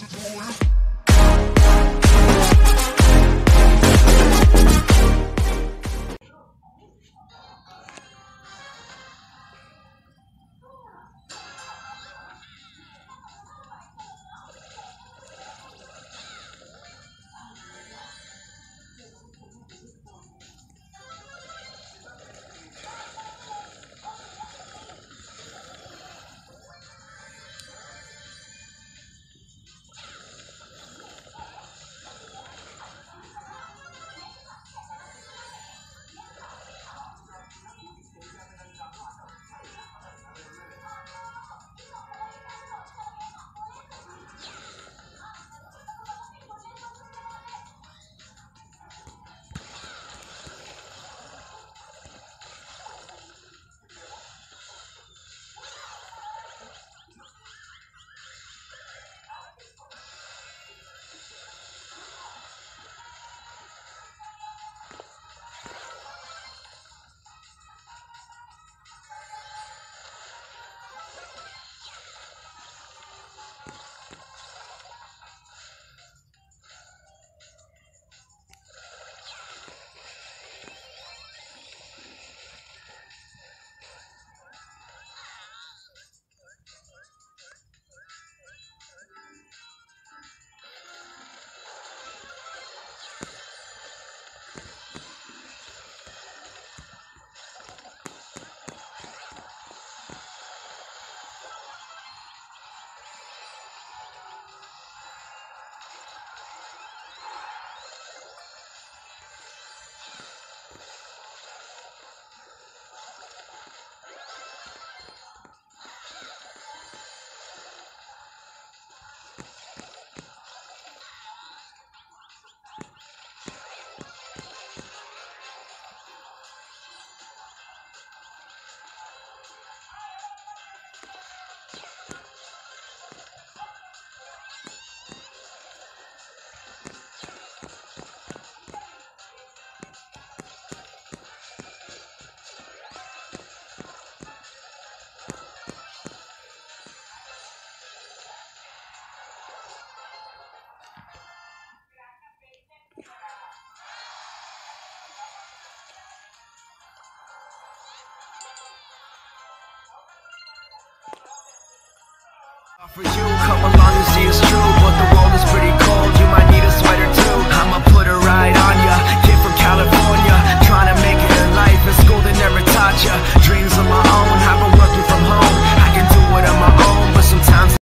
to do it. For you, come along and see it's true, but the world is pretty cold.